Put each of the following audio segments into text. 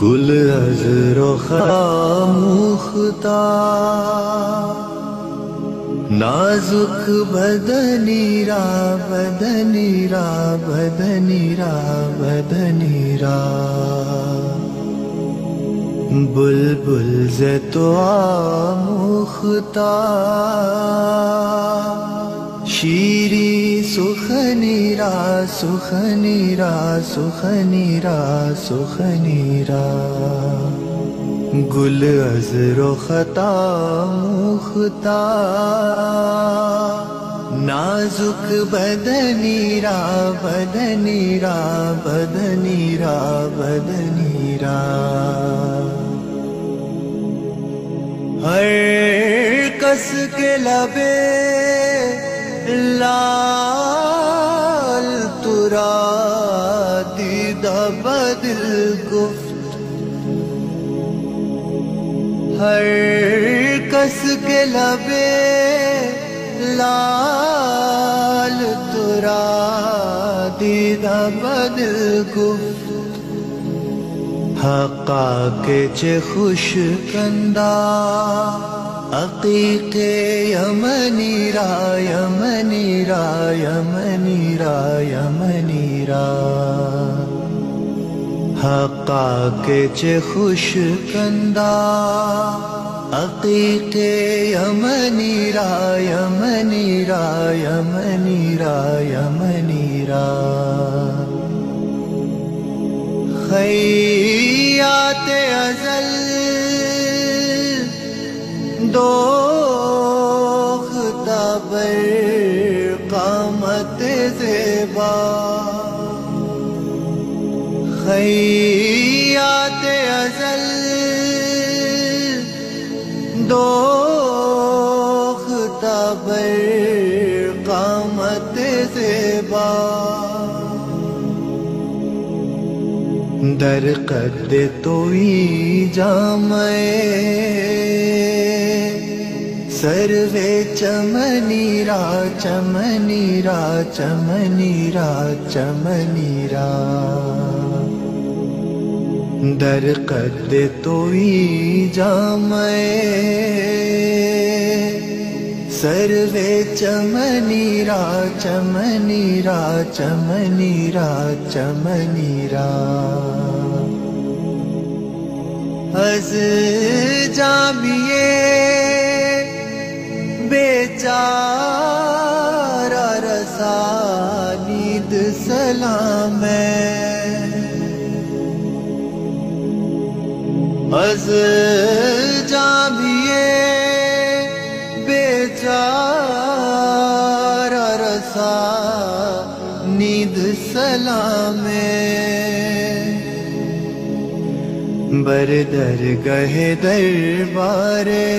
गुल अजरो खामुखता नाजुक बदनीरा बदनीरा बदनीरा बदनीरा बुलबुल से तो आमुखता शीरी सुखनीरा सुखनीरा सुखनीरा। सुखनीरा गुल अजरो खता मुखता। नाजुक बदनीरा बदनीरा बदनीरा बदनीरा। हर कस लबे लाल तुरा दीदा बदिल गुफ्त। हर कस के लबे लाल तुरा दीदा बदिल गुफ्त। हका के खुश कंदा। अकीके यमनीरा यमनीरा यमनीरा यमनीरा हका के चे खुश कंदा यमनीरा यमनीरा खैयात अजल दो खबर कामत जेबा खैयात अजल दो खबर कामत जेबा दर कद तोई जामए। सर्वे चमनीरा चमनीरा चमनीरा चमनीरा दर कद तोई जामए सर्वे चमनीरा चमनीरा चमनीरा चमनीरा हज जामिए बेचारा रसा नींद सलाम हज सलामे बरदर गहे दरबारे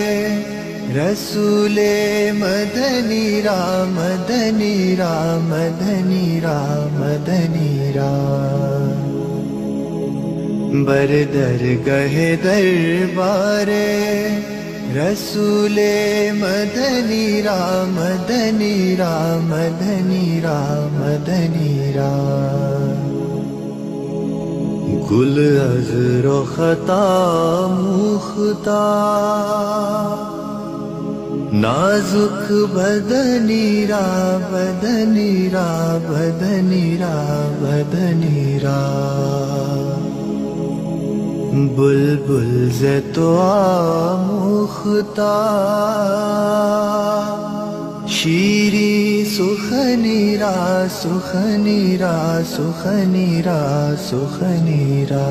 रसूले मदनी राम मदनी राम मदनी राम राम। बरदर गहे दरबारे रसूले मदनी राम मदनी राम मदनी राम गुल अजरो खता मुखता। नाजुक बदनीरा बदनीरा बदनीरा बदनीरा बुलबुल से तो आमुखता। शीरी सुखनीरा सुखनीरा सुखनीरा सुखनीरा